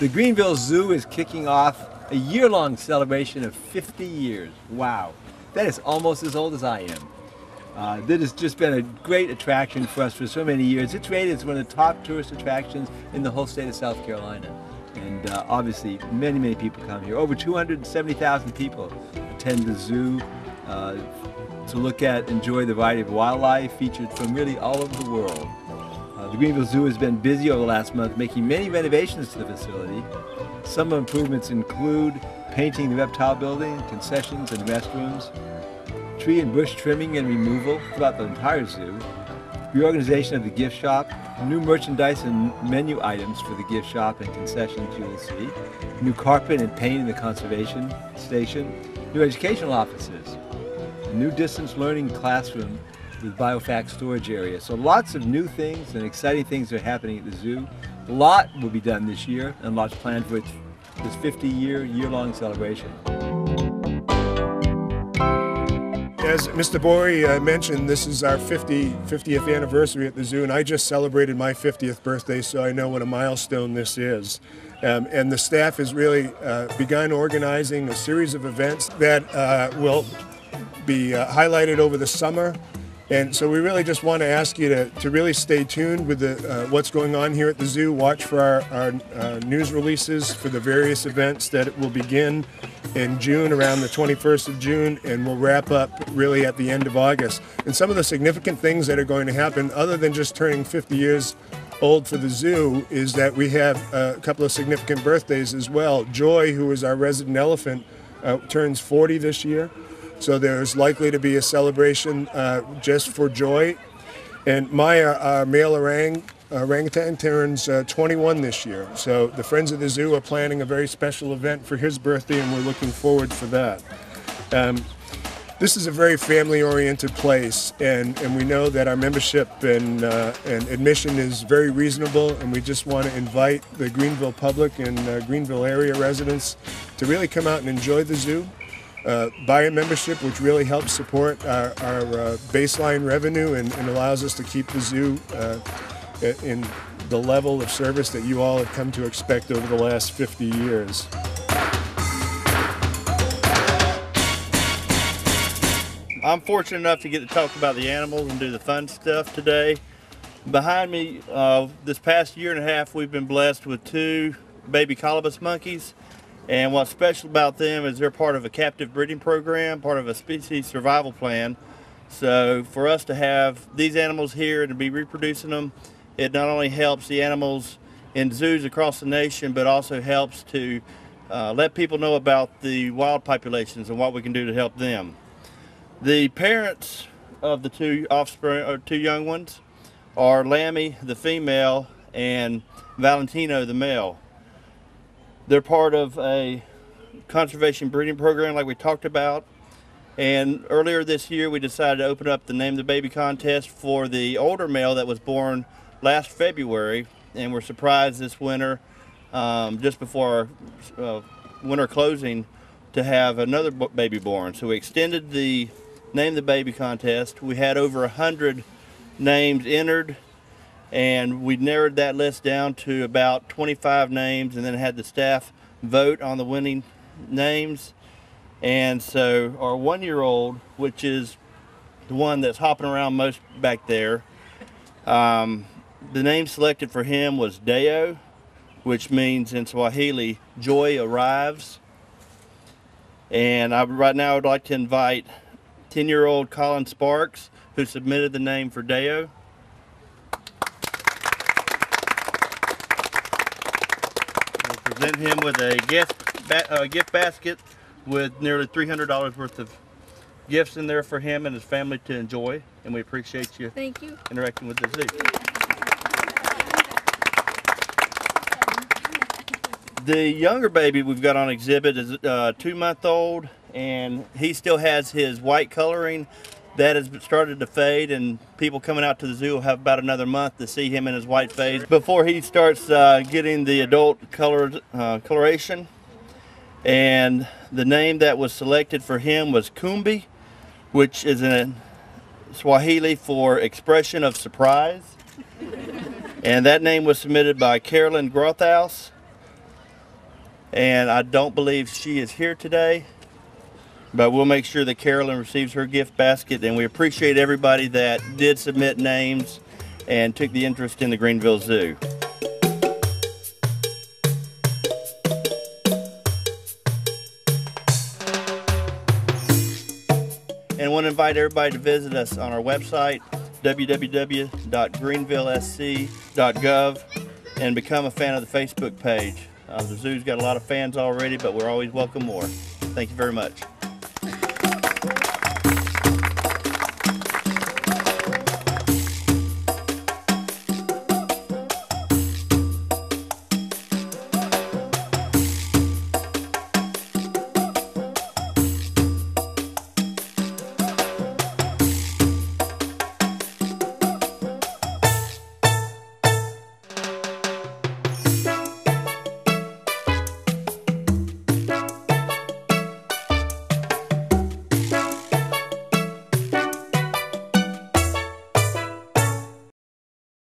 The Greenville Zoo is kicking off a year-long celebration of 50 years. Wow, that is almost as old as I am. Uh, that has just been a great attraction for us for so many years. It's rated as one of the top tourist attractions in the whole state of South Carolina. And uh, obviously, many, many people come here. Over 270,000 people attend the zoo uh, to look at, enjoy the variety of wildlife featured from really all over the world. The Greenville Zoo has been busy over the last month making many renovations to the facility. Some improvements include painting the reptile building, concessions and restrooms, tree and bush trimming and removal throughout the entire zoo, reorganization of the gift shop, new merchandise and menu items for the gift shop and concessions you will see, new carpet and paint in the conservation station, new educational offices, a new distance learning classroom with biofacts storage area. So lots of new things and exciting things are happening at the zoo. A lot will be done this year and lots planned for this 50 year, year long celebration. As Mr. Bourey uh, mentioned, this is our 50, 50th anniversary at the zoo, and I just celebrated my 50th birthday, so I know what a milestone this is. Um, and the staff has really uh, begun organizing a series of events that uh, will be uh, highlighted over the summer and so we really just want to ask you to, to really stay tuned with the, uh, what's going on here at the zoo. Watch for our, our uh, news releases for the various events that will begin in June, around the 21st of June, and we'll wrap up really at the end of August. And some of the significant things that are going to happen, other than just turning 50 years old for the zoo, is that we have a couple of significant birthdays as well. Joy, who is our resident elephant, uh, turns 40 this year. So there's likely to be a celebration uh, just for joy. And Maya, our male orang, orangutan, turns uh, 21 this year. So the Friends of the Zoo are planning a very special event for his birthday, and we're looking forward for that. Um, this is a very family-oriented place, and, and we know that our membership and, uh, and admission is very reasonable, and we just want to invite the Greenville public and uh, Greenville area residents to really come out and enjoy the zoo uh, buy a membership, which really helps support our, our uh, baseline revenue and, and, allows us to keep the zoo uh, in the level of service that you all have come to expect over the last 50 years. I'm fortunate enough to get to talk about the animals and do the fun stuff today. Behind me, uh, this past year and a half, we've been blessed with two baby colobus monkeys and what's special about them is they're part of a captive breeding program, part of a species survival plan. So for us to have these animals here and to be reproducing them, it not only helps the animals in zoos across the nation, but also helps to uh, let people know about the wild populations and what we can do to help them. The parents of the two offspring, or two young ones, are Lammy, the female, and Valentino, the male. They're part of a conservation breeding program like we talked about. And earlier this year, we decided to open up the Name the Baby contest for the older male that was born last February. And we're surprised this winter, um, just before our uh, winter closing, to have another baby born. So we extended the Name the Baby contest. We had over 100 names entered and we narrowed that list down to about 25 names and then had the staff vote on the winning names. And so our one-year-old which is the one that's hopping around most back there um, the name selected for him was Deo which means in Swahili joy arrives. And I, right now I would like to invite 10-year-old Colin Sparks who submitted the name for Deo present him with a gift, ba uh, gift basket with nearly $300 worth of gifts in there for him and his family to enjoy. And we appreciate you, Thank you. interacting with the zoo. The younger baby we've got on exhibit is uh, two month old and he still has his white coloring that has started to fade and people coming out to the zoo will have about another month to see him in his white phase before he starts uh, getting the adult color, uh, coloration. And the name that was selected for him was Kumbi, which is in Swahili for expression of surprise. and that name was submitted by Carolyn Grothaus. And I don't believe she is here today, but we'll make sure that Carolyn receives her gift basket. And we appreciate everybody that did submit names and took the interest in the Greenville Zoo. and I want to invite everybody to visit us on our website www.greenvillesc.gov and become a fan of the Facebook page. Uh, the zoo's got a lot of fans already, but we're always welcome more. Thank you very much.